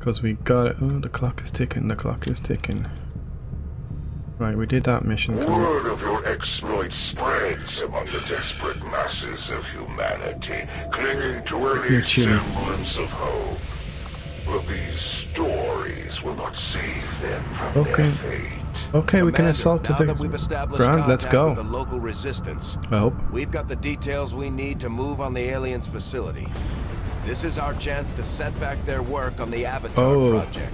Because we got it. Oh, the clock is ticking, the clock is ticking. Right, we did that mission. Word of your exploits spreads among the desperate masses of humanity, clinging to You're any semblance of hope. But these stories will not save them from Okay. their fate. Okay, we can Commander, assault the now that we've established ground. Let's go. the local resistance. I hope. We've got the details we need to move on the aliens' facility. This is our chance to set back their work on the Avatar Oh. project.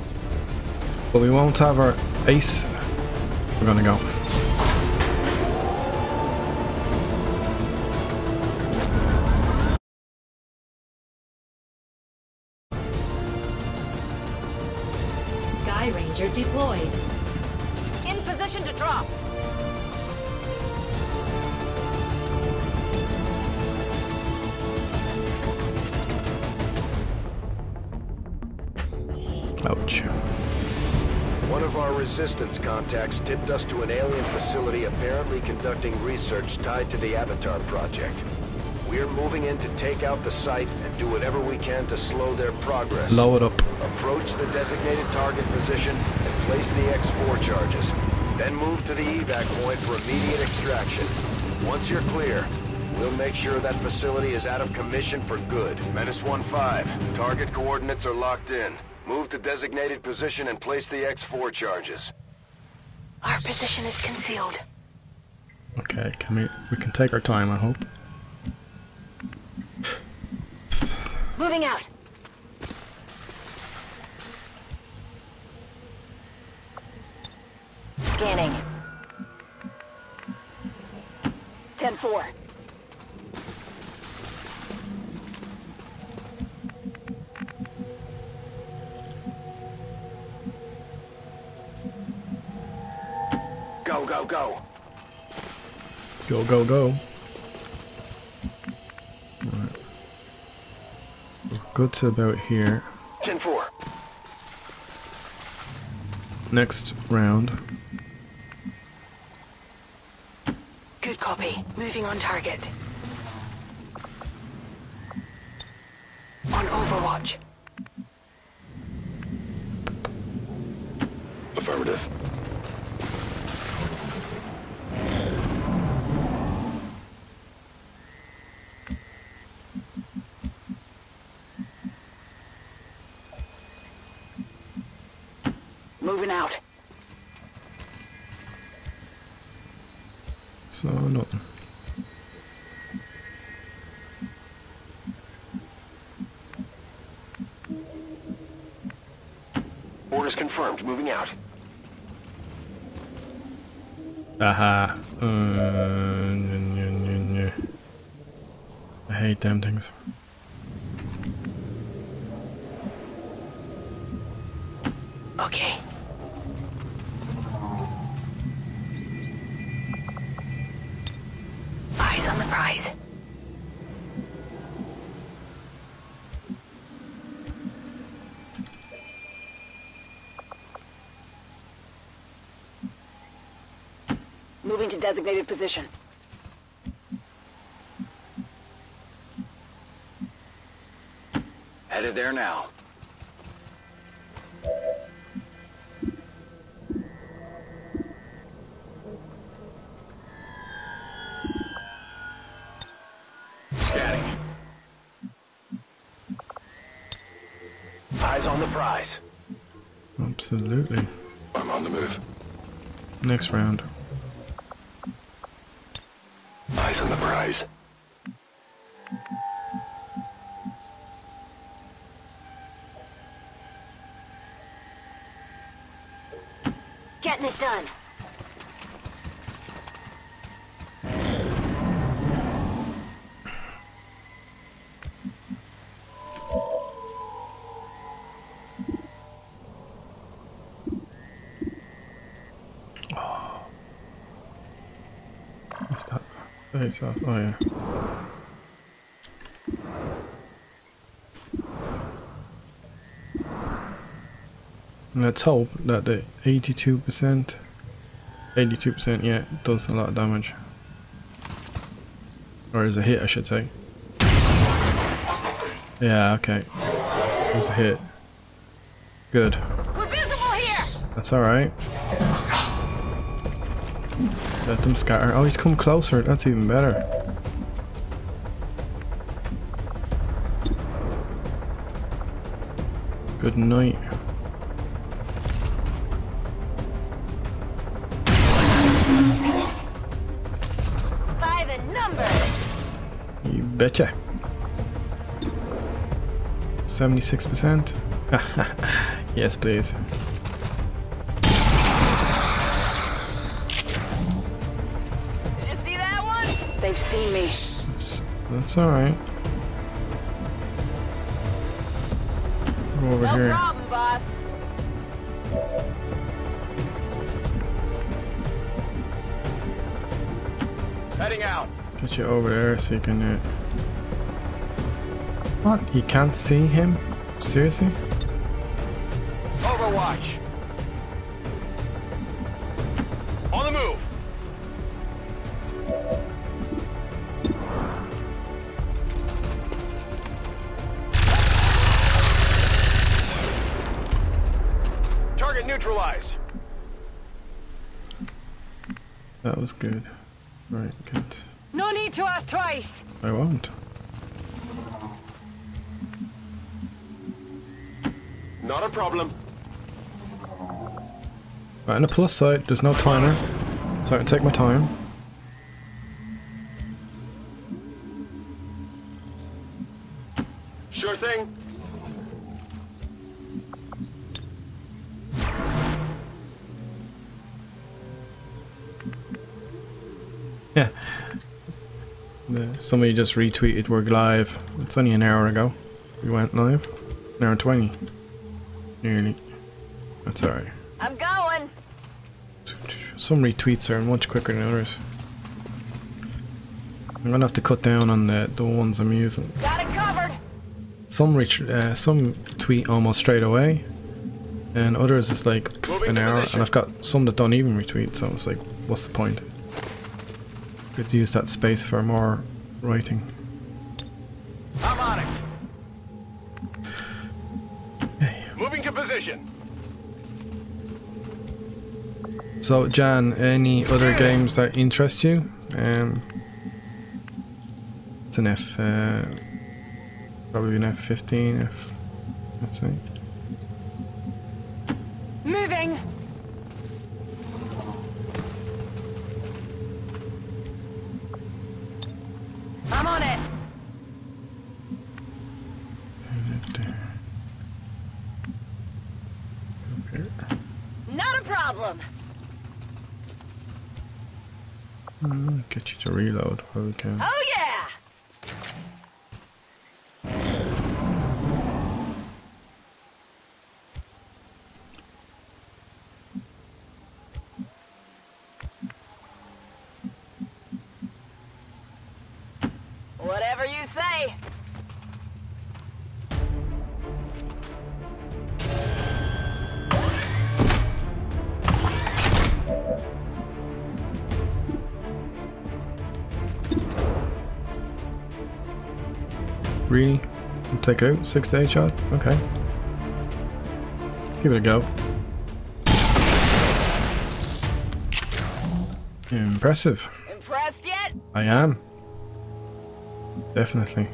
But we won't have our ace. We're gonna go. Skyranger deployed. In position to drop. Ouch. One of our resistance contacts tipped us to an alien facility apparently conducting research tied to the Avatar project. We're moving in to take out the site and do whatever we can to slow their progress. Blow it up. Approach the designated target position and place the X4 charges. Then move to the evac point for immediate extraction. Once you're clear, we'll make sure that facility is out of commission for good. Menace 1-5, target coordinates are locked in. Move to designated position and place the X4 charges. Our position is concealed. Okay, can we we can take our time, I hope. Moving out. Scanning. 10-4. Go, go, go! Go, go, go. Right. We're good to about here. 10-4. Next round. Good copy. Moving on target. On Overwatch. Affirmative. Moving out. So nothing. Orders confirmed, moving out. Aha. Uh. I hate damn things. Okay. Eyes on the prize. Moving to designated position. Headed there now. Scanning. Eyes on the prize. Absolutely. I'm on the move. Next round. Eyes off. Oh yeah. Let's hope that the 82%, 82% yeah, does a lot of damage. Or is a hit, I should say. Yeah, okay. It was a hit. Good. We're visible here! That's alright. Let them scatter. Oh, he's come closer. That's even better. Good night. By the number! You betcha. 76%? yes, please. That's, that's alright. Go over No here. problem, boss. Heading out. Get you over there so you can. Uh... What? You can't see him? Seriously? Overwatch. Was good. Right, good. No need to ask twice. I won't. Not a problem. Right, on the plus side, there's no timer, so I can take my time. Sure thing. Somebody just retweeted we're live. It's only an hour ago. We went live. An hour and 20. Nearly. That's alright. I'm going. Some retweets are much quicker than others. I'm gonna have to cut down on the, the ones I'm using. Got it covered. Some reach, uh, some tweet almost straight away, and others is like pff, an hour. position. And I've got some that don't even retweet, so it's like, what's the point? Could use that space for more writing. I'm on it. Hey. Moving to position. So, Jan, any other games that interest you? Um, it's an F, uh, probably an F15, F, let's see. Moving. Where. Oh Really? Take out six to eight shot? Okay. Give it a go. Impressive. Impressed yet? I am. Definitely.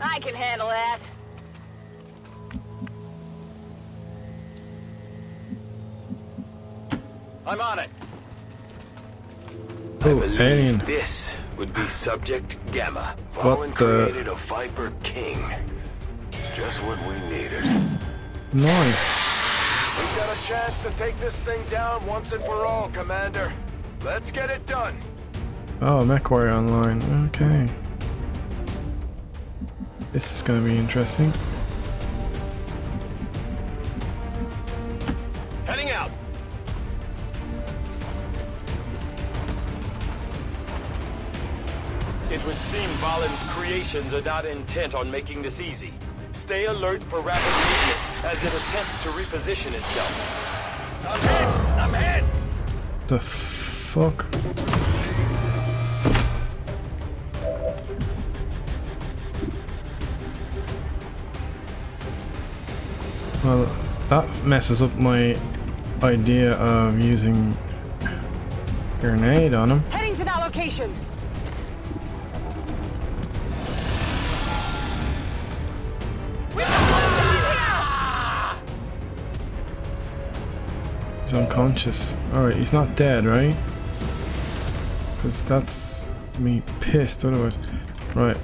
I can handle that. I'm on it. Oh, alien. This would be Subject Gamma. What the- created a Viper King. Just what we needed. Nice. We've got a chance to take this thing down once and for all, Commander. Let's get it done. Oh, MechWarrior Online. Okay. This is going to be interesting. Vahlen's are not intent on making this easy. Stay alert for rapid movement as it attempts to reposition itself. I'm hit! I'm hit! The fuck? Well, that messes up my idea of using grenade on him. Heading to that location. He's unconscious. Alright, he's not dead, right? Because that's me pissed otherwise. Right.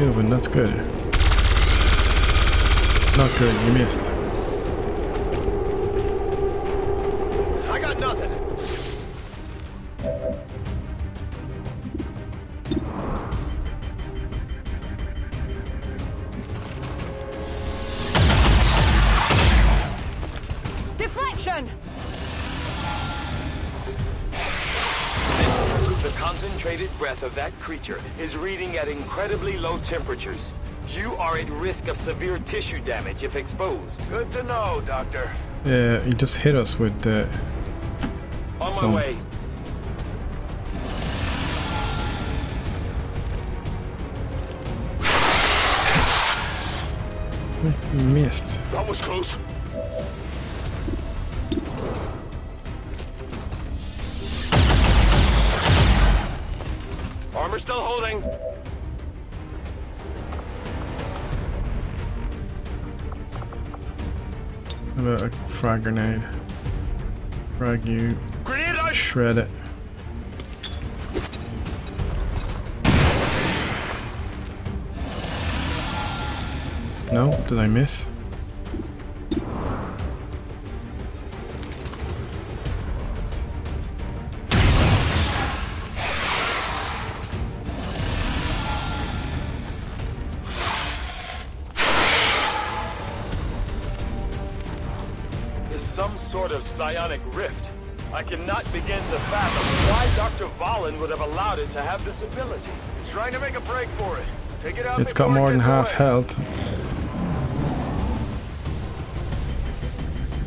Moving, that's good. Not good, you missed. I got nothing. Breath of that creature is reading at incredibly low temperatures. You are at risk of severe tissue damage if exposed. Good to know, Doctor. Yeah, he just hit us with the. On Some- my way. Missed. That was close. Armor still holding. How about a frag grenade? Frag you. Grenade out! Shred it. No? Did I miss? Some sort of psionic rift. I cannot begin to fathom why Dr. Vahlen would have allowed it to have this ability. He's trying to make a break for it. Take it out It's got more than half away. health.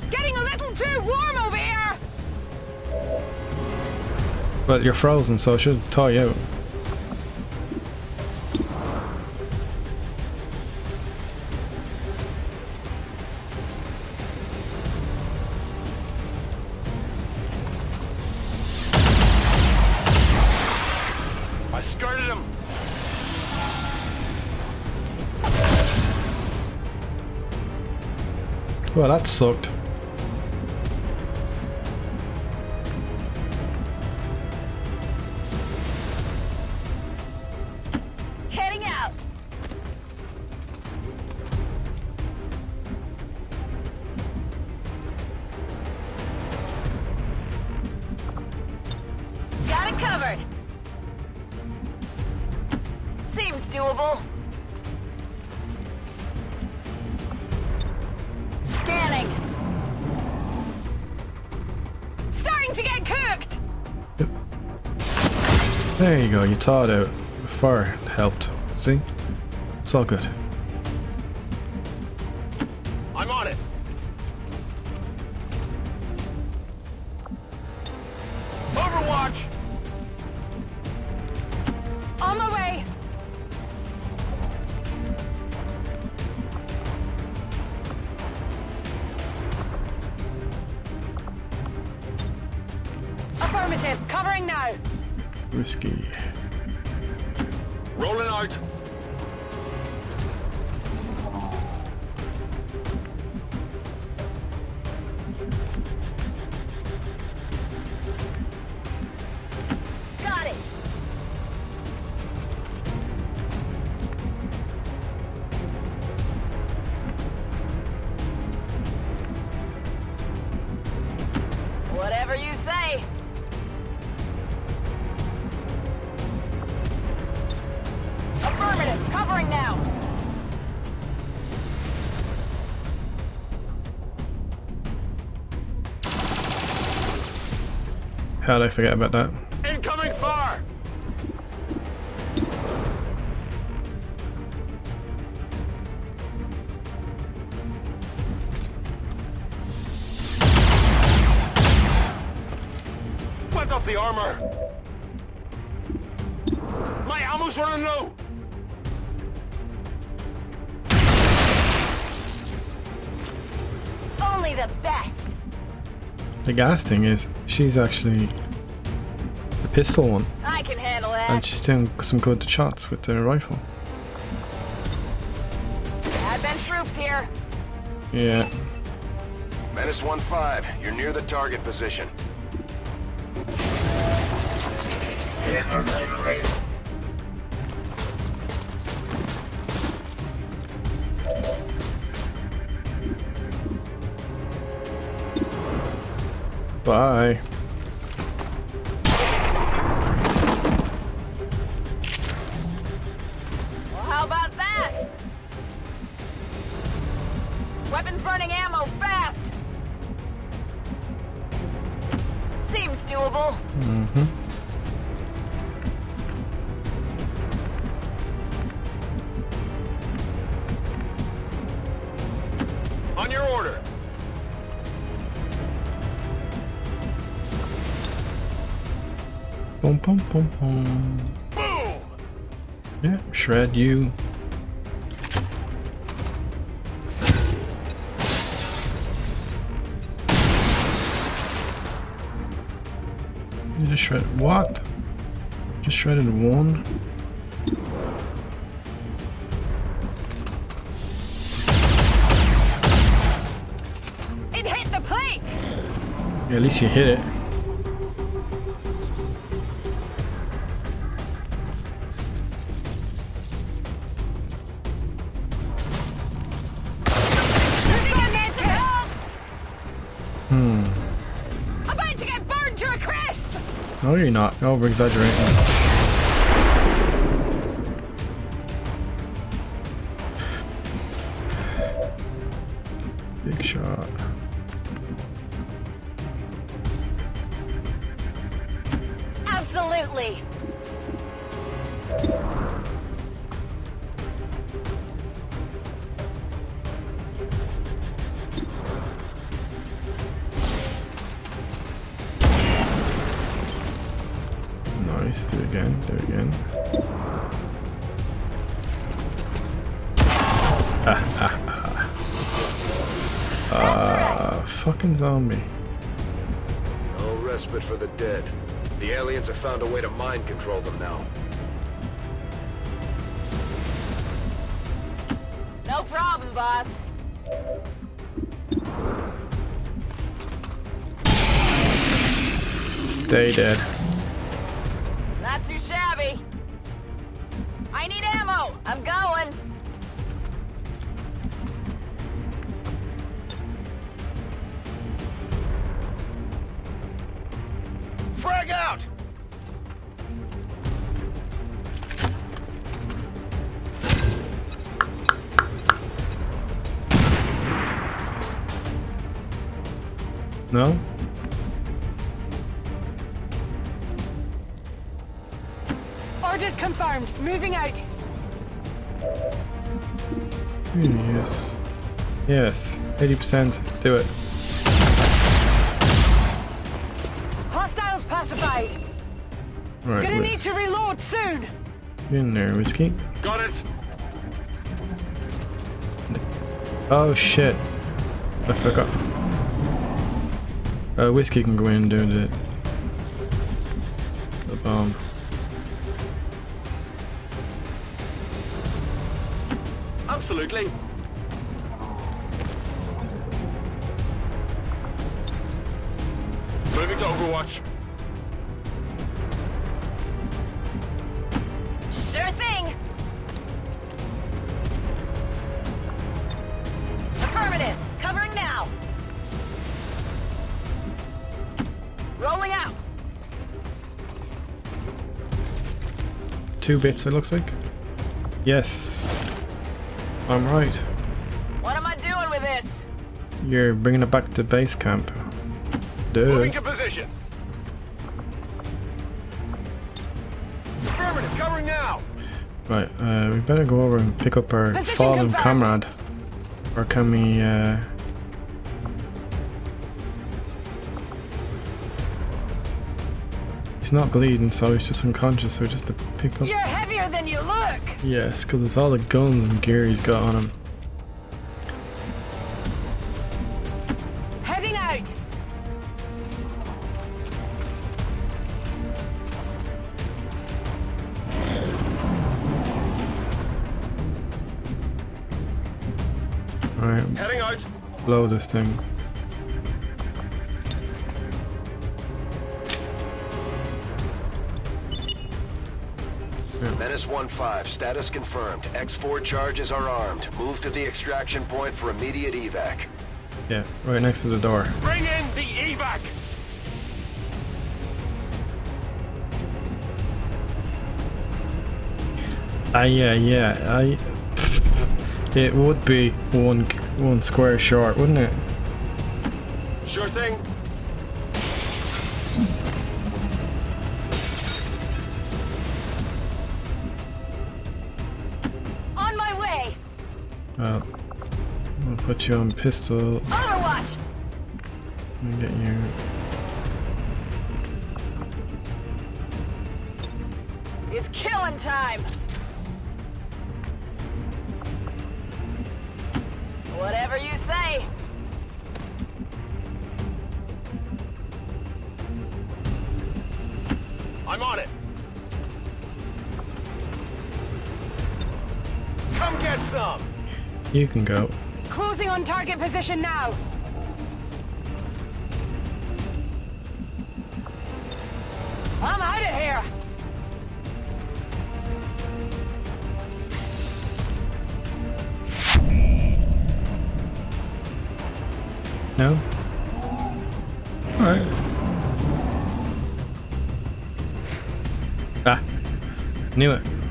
Getting a little too warm over here! But you're frozen, so I should thaw you out. Well, that sucked. Go, you thawed out. Fire helped. See? It's all good. I'm on it. Overwatch! On my way! Affirmative, covering now. Whiskey. How did I forget about that? Incoming fire! Went up the armor! My ammo's running low! Only the best. The gas thing is, she's actually the pistol one, I can handle that. and she's doing some good shots with the rifle. Advent troops here. Yeah. Menace 1-5, you're near the target position. Bye. Well, how about that? Weapons burning ammo fast. Seems doable. Mm-hmm. Boom, boom, boom, boom. Boom! Yeah, shred you. You just shred what? Just shredded one. It hit the plate. Yeah, at least you hit it. No, you're not. You're over exaggerating. Nice. Do it again. Do it again. Ah, fucking zombie. No respite for the dead. The aliens have found a way to mind control them now. No problem, boss. Stay dead. Moving out. Yes. Yes. 80%. Do it. Hostiles pacified. Right. Gonna wait. need to reload soon. In there, whiskey. Got it! Oh shit. I forgot. Uh, whiskey can go in and do the the bomb. Absolutely. Moving to Overwatch. Sure thing. Affirmative. Covering now. Rolling out. Two bits, it looks like. Yes. I'm right. What am I doing with this? You're bringing it back to base camp. Duh. Moving to position. Affirmative, covering now. Right, uh, we better go over and pick up our Position fallen comrade. Or can we, uh... not bleeding, so he's just unconscious, so just to pick up... You're heavier than you look. Yes, because it's all the guns and gear he's got on him. Heading out. Alright, Heading out. blow this thing. Menace 1-5, status confirmed. X4 charges are armed. Move to the extraction point for immediate evac. Yeah, right next to the door. Bring in the evac! Ah, yeah, yeah, I... It would be one, one square short, wouldn't it? Sure thing. Uh, well, I'll put you on pistol Overwatch. and get you... It's killing time. Whatever you say. I'm on it. You can go. Closing on target position now. I'm out of here. No? Alright. Ah. Knew it.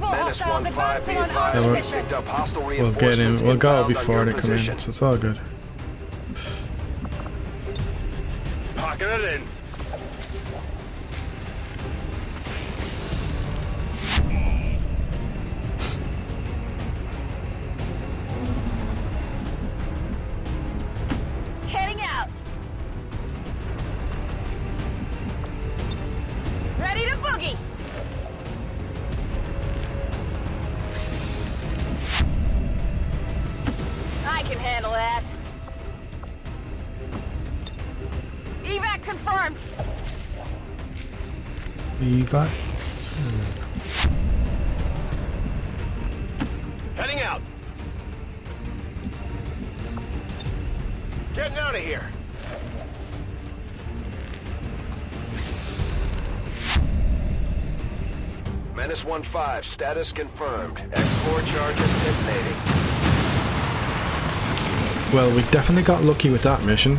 Menace 1-5, be advised. we'll, picked up hostile We'll get in. We'll go before they come in, so it's all good. Handle that. Evac confirmed. Evac. Heading out. Getting out of here. Menace 1-5, status confirmed. X4 charges detonating. Well, we definitely got lucky with that mission.